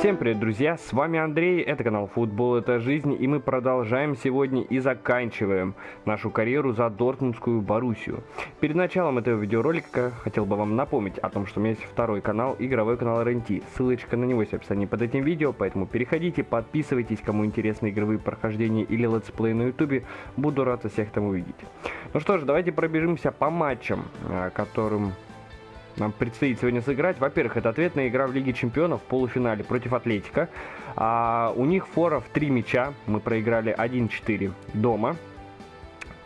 Всем привет, друзья! С вами Андрей, это канал Футбол это жизнь, и мы продолжаем сегодня и заканчиваем нашу карьеру за Дортмундскую Боруссию. Перед началом этого видеоролика хотел бы вам напомнить о том, что у меня есть второй канал, игровой канал РНТ. Ссылочка на него есть в описании под этим видео, поэтому переходите, подписывайтесь, кому интересны игровые прохождения или let's play на ютубе. Буду рад всех там увидеть. Ну что ж, давайте пробежимся по матчам, э, которым нам предстоит сегодня сыграть. Во-первых, это ответная игра в Лиге Чемпионов в полуфинале против Атлетика. А, у них фора в три мяча. Мы проиграли 1-4 дома.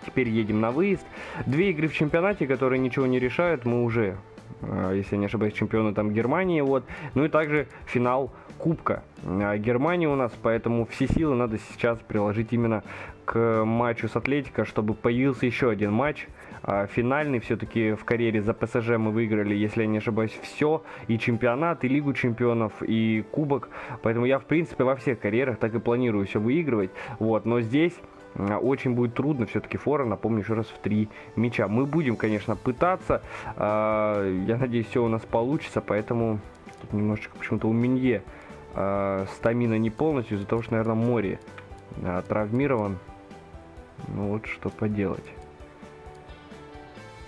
Теперь едем на выезд. Две игры в чемпионате, которые ничего не решают, мы уже, а, если я не ошибаюсь, чемпионы там Германии. Вот. Ну и также финал Кубка а, Германии у нас, поэтому все силы надо сейчас приложить именно к матчу с Атлетико, чтобы появился еще один матч финальный все-таки в карьере за ПСЖ мы выиграли, если я не ошибаюсь, все, и чемпионат, и Лигу чемпионов, и Кубок, поэтому я, в принципе, во всех карьерах так и планирую все выигрывать, вот, но здесь а, очень будет трудно, все-таки фора, напомню еще раз, в три мяча. Мы будем, конечно, пытаться, а, я надеюсь, все у нас получится, поэтому тут немножечко почему-то у Минье стамина не полностью, из-за того, что, наверное, море травмирован. Ну вот, что поделать.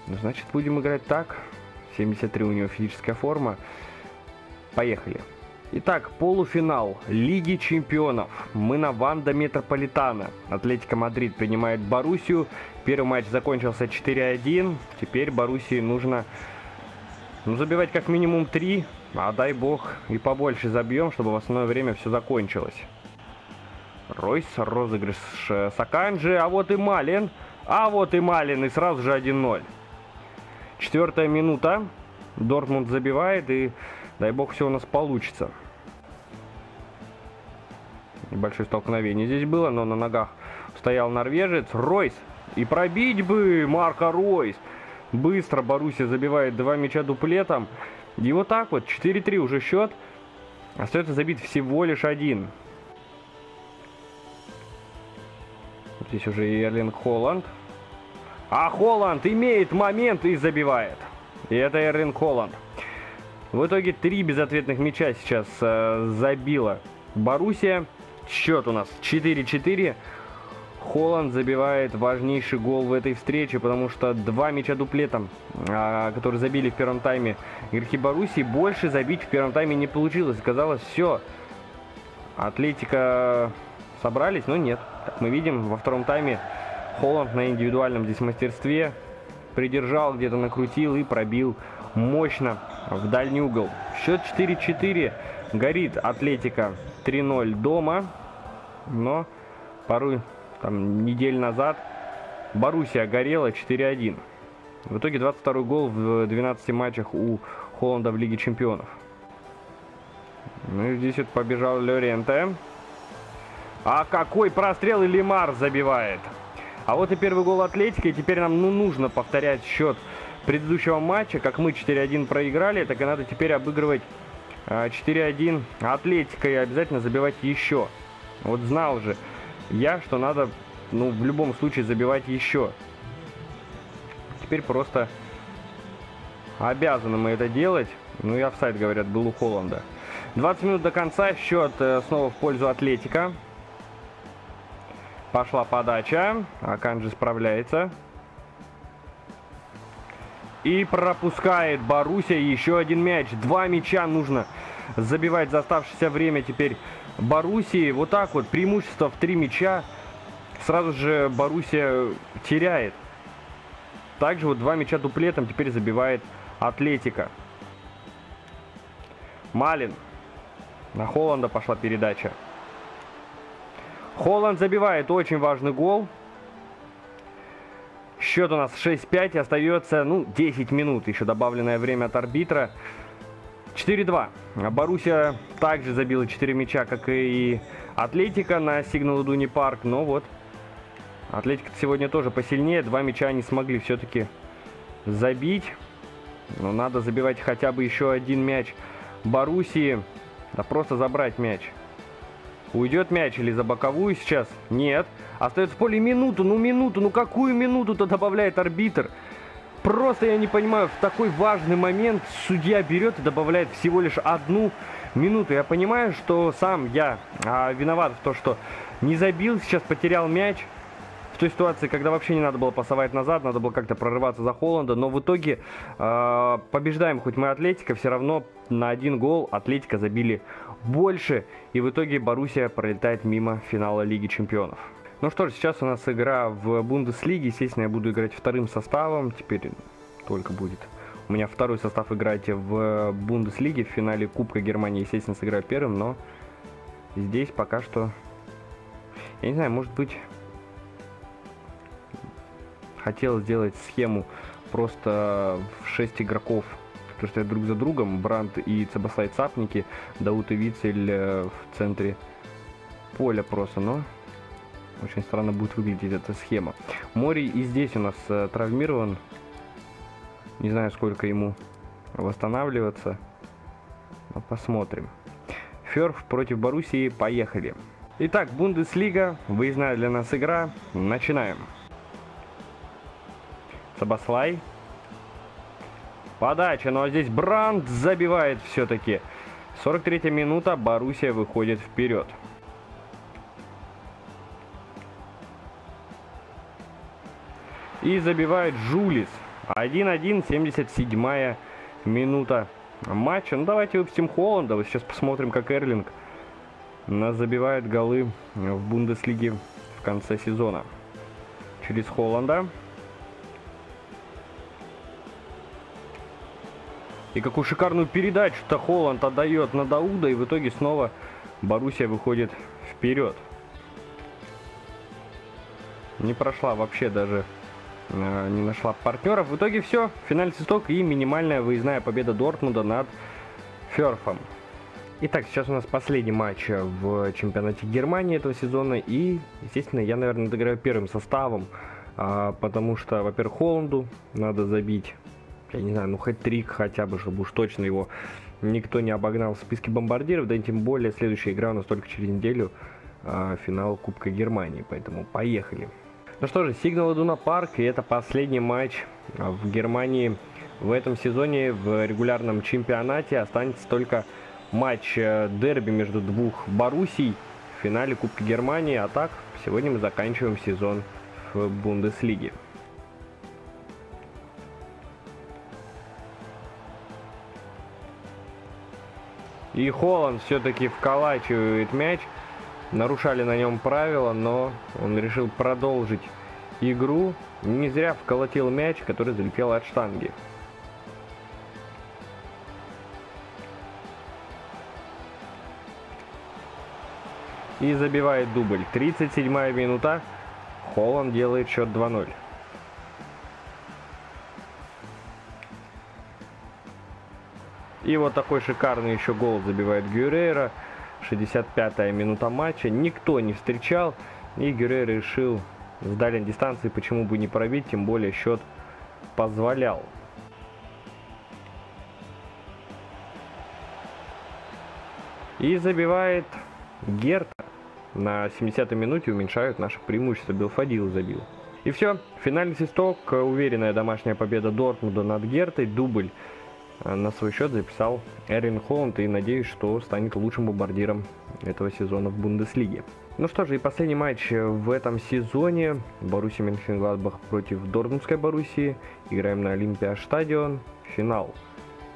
Ну, значит, будем играть так. 73 у него физическая форма. Поехали. Итак, полуфинал Лиги Чемпионов. Мы на Ванда Метрополитана. Атлетика Мадрид принимает Боруссию. Первый матч закончился 4-1. Теперь Боруссии нужно ну, забивать как минимум 3. А дай бог и побольше забьем, чтобы в основное время все закончилось. Ройс, розыгрыш Саканджи. А вот и Малин. А вот и Малин. И сразу же 1-0. Четвертая минута. Дортмунд забивает, и дай бог все у нас получится. Небольшое столкновение здесь было, но на ногах стоял норвежец. Ройс. И пробить бы Марка Ройс. Быстро Боруссия забивает два мяча дуплетом. И вот так вот, 4-3 уже счет. Остается забить всего лишь один. Здесь уже и Эрлинг Холланд. А Холланд имеет момент и забивает. И это Эрлин Холланд. В итоге три безответных мяча сейчас э, забила Боруссия. Счет у нас 4-4. Холланд забивает важнейший гол в этой встрече, потому что два мяча дуплетом, э, которые забили в первом тайме игроки Боруссии, больше забить в первом тайме не получилось. Казалось, все. Атлетика собрались, но нет. Как мы видим, во втором тайме Холланд на индивидуальном здесь мастерстве придержал, где-то накрутил и пробил мощно в дальний угол. Счет 4-4. Горит Атлетика 3-0 дома. Но порой там недель назад Боруссия горела 4-1. В итоге 22 гол в 12 матчах у Холланда в Лиге Чемпионов. Ну и здесь вот побежал Лоренте. А какой прострел и Лимар забивает. А вот и первый гол Атлетика, и теперь нам ну, нужно повторять счет предыдущего матча. Как мы 4-1 проиграли, так и надо теперь обыгрывать 4-1 а, Атлетика и обязательно забивать еще. Вот знал же я, что надо ну, в любом случае забивать еще. Теперь просто обязаны мы это делать. Ну и офсайд, говорят, был у Холланда. 20 минут до конца, счет э, снова в пользу Атлетика. Пошла подача. Аканджи справляется. И пропускает Боруссия еще один мяч. Два мяча нужно забивать за оставшееся время теперь Боруссии. Вот так вот, преимущество в три мяча. Сразу же Боруссия теряет. Также вот два мяча дуплетом теперь забивает Атлетика. Малин. На Холланда пошла передача. Холланд забивает очень важный гол. Счет у нас 6-5, остается, ну, 10 минут, еще добавленное время от арбитра. 4-2. Боруссия также забила 4 мяча, как и Атлетика на Сигнал Дуни Парк, но вот Атлетика сегодня тоже посильнее, два мяча они смогли все-таки забить. Но надо забивать хотя бы еще один мяч Боруссии, да просто забрать мяч. Уйдет мяч или за боковую сейчас? Нет. Остается в поле минуту, ну минуту, ну какую минуту-то добавляет арбитр? Просто я не понимаю, в такой важный момент судья берет и добавляет всего лишь одну минуту. Я понимаю, что сам я а, виноват в том, что не забил, сейчас потерял мяч. В той ситуации, когда вообще не надо было пасовать назад, надо было как-то прорываться за Холланда. Но в итоге э, побеждаем, хоть мы Атлетика, все равно на один гол Атлетика забили больше. И в итоге Боруссия пролетает мимо финала Лиги Чемпионов. Ну что ж, сейчас у нас игра в Бундеслиге. Естественно, я буду играть вторым составом. Теперь только будет. У меня второй состав играть в Бундеслиге. В финале Кубка Германии, естественно, сыграю первым. Но здесь пока что... Я не знаю, может быть... Хотел сделать схему просто в 6 игроков которые стоят друг за другом, Бранд и Цебаслай Цапники, Даут и Вицель э, в центре поля просто, но очень странно будет выглядеть эта схема. Мори и здесь у нас э, травмирован. Не знаю, сколько ему восстанавливаться. Но посмотрим. Ферф против Боруссии. Поехали. Итак, Бундеслига. Выездная для нас игра. Начинаем. Сабаслай. Подача, но здесь Бранд забивает все-таки. 43 минута, Боруссия выходит вперед. И забивает Жулис. 1-1, 77 минута матча. Ну, давайте выпустим Холланда. Вот сейчас посмотрим, как Эрлинг нас забивает голы в Бундеслиге в конце сезона. Через Холланда. И какую шикарную передачу-то Холланд отдает на Дауда. И в итоге снова Боруссия выходит вперед. Не прошла вообще даже Э, не нашла партнеров. В итоге все, финальный свисток и минимальная выездная победа Дортмунда над Ферфом. Итак, сейчас у нас последний матч в чемпионате Германии этого сезона. И, естественно, я, наверное, доиграю первым составом. А, потому что, во-первых, Холланду надо забить, я не знаю, ну хоть трик хотя бы, чтобы уж точно его никто не обогнал в списке бомбардиров. Да и тем более следующая игра у нас только через неделю. А, финал Кубка Германии. Поэтому поехали. Ну что же, Сигнал Идуна Парк, и это последний матч в Германии в этом сезоне в регулярном чемпионате. Останется только матч э, дерби между двух Боруссий в финале Кубка Германии. А так, сегодня мы заканчиваем сезон в Бундеслиге. И Холланд все-таки вколачивает мяч нарушали на нем правила, но он решил продолжить игру. Не зря вколотил мяч, который залетел от штанги. И забивает дубль. 37 минута. Холланд делает счет 2-0. И вот такой шикарный еще гол забивает Гюрейра. 65-я минута матча. Никто не встречал. И Гюрер решил с дальней дистанции почему бы не пробить, тем более счет позволял. И забивает Герта. На 70-й минуте уменьшают наше преимущество. Белфадил забил. И все. Финальный свисток. Уверенная домашняя победа Дортмунда над Гертой. Дубль на свой счет записал Эрин Холланд и надеюсь, что станет лучшим бомбардиром этого сезона в Бундеслиге. Ну что же, и последний матч в этом сезоне. Боруссия Мюнхен-Гладбах против Дортмундской Боруссии. Играем на Олимпиа Стадион. Финал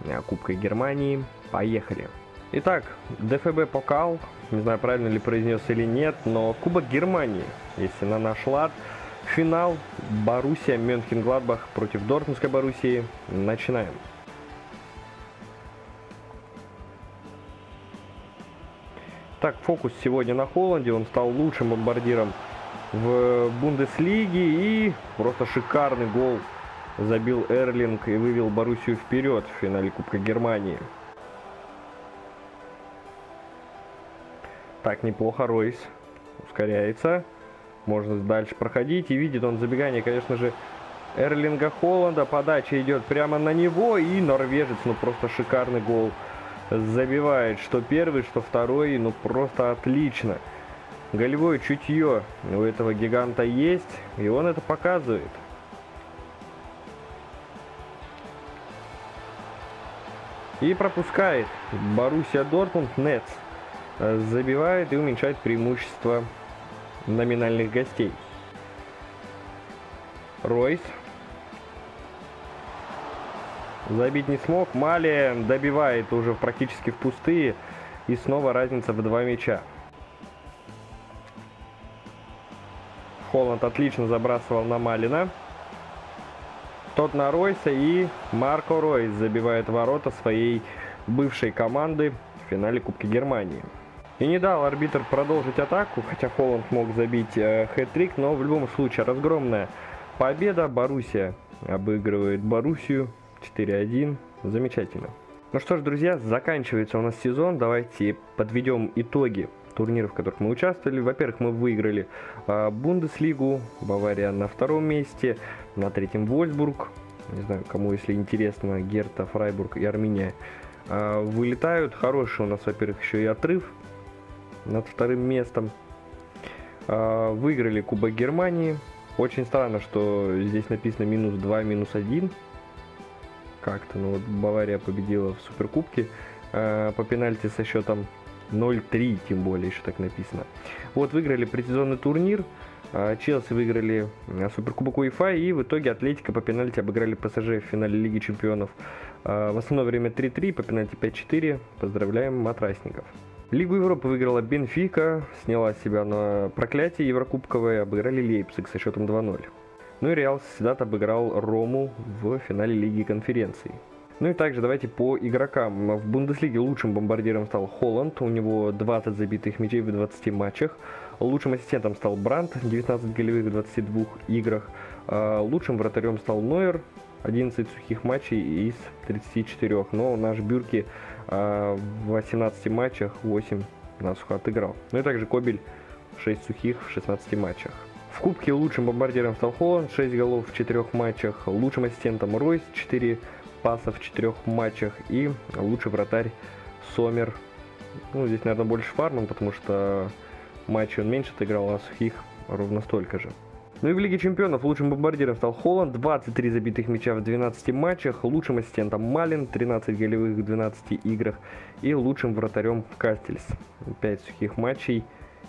э, Кубка Германии. Поехали. Итак, ДФБ Покал. Не знаю, правильно ли произнес или нет, но Кубок Германии, если на наш лад. Финал Боруссия Мюнхен-Гладбах против Дортмундской Боруссии. Начинаем. Так, фокус сегодня на Холланде. Он стал лучшим бомбардиром в Бундеслиге. И просто шикарный гол забил Эрлинг и вывел Боруссию вперед в финале Кубка Германии. Так, неплохо Ройс ускоряется. Можно дальше проходить. И видит он забегание, конечно же, Эрлинга Холланда. Подача идет прямо на него. И норвежец, ну просто шикарный гол забивает что первый, что второй, ну просто отлично. Голевое чутье у этого гиганта есть, и он это показывает. И пропускает Боруссия Дортмунд Нетс. Э, забивает и уменьшает преимущество номинальных гостей. Ройс Забить не смог. Мали добивает уже практически в пустые. И снова разница в два мяча. Холланд отлично забрасывал на Малина. Тот на Ройса и Марко Ройс забивает ворота своей бывшей команды в финале Кубки Германии. И не дал арбитр продолжить атаку, хотя Холланд мог забить э, хэт-трик, но в любом случае разгромная победа. Боруссия обыгрывает Боруссию 4-1. Замечательно. Ну что ж, друзья, заканчивается у нас сезон. Давайте подведем итоги турниров, в которых мы участвовали. Во-первых, мы выиграли э, Бундеслигу, Бавария на втором месте, на третьем Вольсбург. Не знаю, кому, если интересно, Герта, Фрайбург и Армения э, вылетают. Хороший у нас, во-первых, еще и отрыв над вторым местом. Э, выиграли Кубок Германии. Очень странно, что здесь написано минус 2, минус 1. Как-то, ну вот Бавария победила в Суперкубке э, по пенальти со счетом 0-3, тем более, еще так написано. Вот, выиграли предсезонный турнир, а, Челси выиграли а, Суперкубок УЕФА и в итоге Атлетика по пенальти обыграли ПСЖ в финале Лиги Чемпионов. А, в основное время 3-3, по пенальти 5-4. Поздравляем матрасников. Лигу Европы выиграла Бенфика, сняла себя на проклятие Еврокубковое, обыграли Лейпциг со счетом 2-0. Ну и Реал Соседат обыграл Рому в финале Лиги Конференций. Ну и также давайте по игрокам. В Бундеслиге лучшим бомбардиром стал Холланд, у него 20 забитых мячей в 20 матчах. Лучшим ассистентом стал Брандт, 19 голевых в 22 играх. А, лучшим вратарем стал Нойер, 11 сухих матчей из 34. Но наш Бюрки а, в 18 матчах 8 насухо отыграл. Ну и также Кобель 6 сухих в 16 матчах. В Кубке лучшим бомбардиром стал Холланд, 6 голов в 4 матчах. Лучшим ассистентом Ройс, 4 пасов в четырех матчах. И лучший вратарь Сомер. Ну, здесь, наверное, больше Фарман, потому что матчи он меньше отыграл, а сухих ровно столько же. Ну и в Лиге Чемпионов лучшим бомбардиром стал Холланд, 23 забитых мяча в 12 матчах, лучшим ассистентом Малин, 13 голевых в 12 играх и лучшим вратарем Кастельс, 5 сухих матчей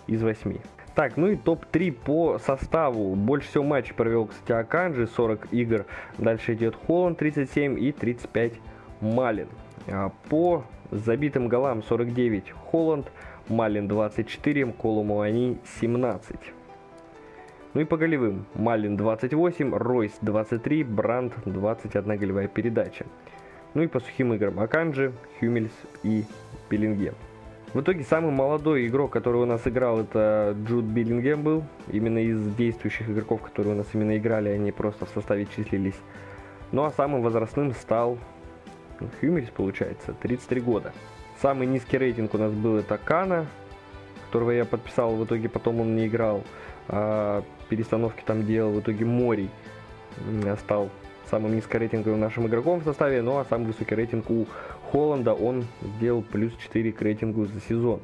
из 8. Так, ну и топ-3 по составу. Больше всего матчей провел, кстати, Аканджи, 40 игр. Дальше идет Холланд, 37 и 35 Малин. А по забитым голам 49 Холланд, Малин 24, Колумуани 17. Ну и по голевым. Малин 28, Ройс 23, Бранд 21 голевая передача. Ну и по сухим играм Аканджи, Хюмельс и Пелингем. В итоге самый молодой игрок, который у нас играл, это Джуд Биллингем был. Именно из действующих игроков, которые у нас именно играли, они просто в составе числились. Ну а самым возрастным стал Хьюмерис, получается, 33 года. Самый низкий рейтинг у нас был это Кана, которого я подписал, в итоге потом он не играл. А перестановки там делал, в итоге Мори стал самым низкорейтинговым нашим игроком в составе, ну а самый высокий рейтинг у Холланда он сделал плюс 4 к рейтингу за сезон.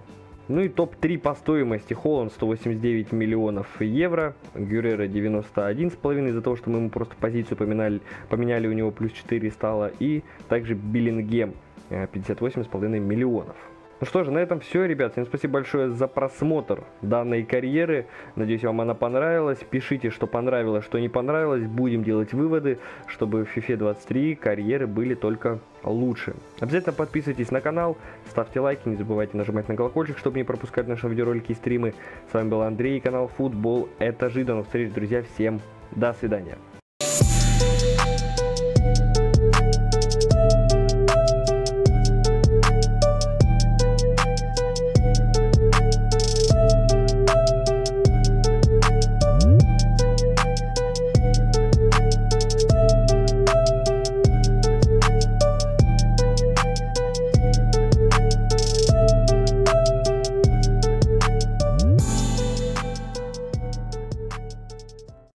Ну и топ-3 по стоимости. Холланд 189 миллионов евро, Гюрера 91,5 из-за того, что мы ему просто позицию поменяли, поменяли у него плюс 4 стало. И также Биллингем 58,5 э, миллионов. Ну что же, на этом все, ребят. Всем спасибо большое за просмотр данной карьеры. Надеюсь, вам она понравилась. Пишите, что понравилось, что не понравилось. Будем делать выводы, чтобы в FIFA 23 карьеры были только лучше. Обязательно подписывайтесь на канал, ставьте лайки, не забывайте нажимать на колокольчик, чтобы не пропускать наши видеоролики и стримы. С вами был Андрей, канал Футбол. Это Жи. До новых встреч, друзья. Всем до свидания.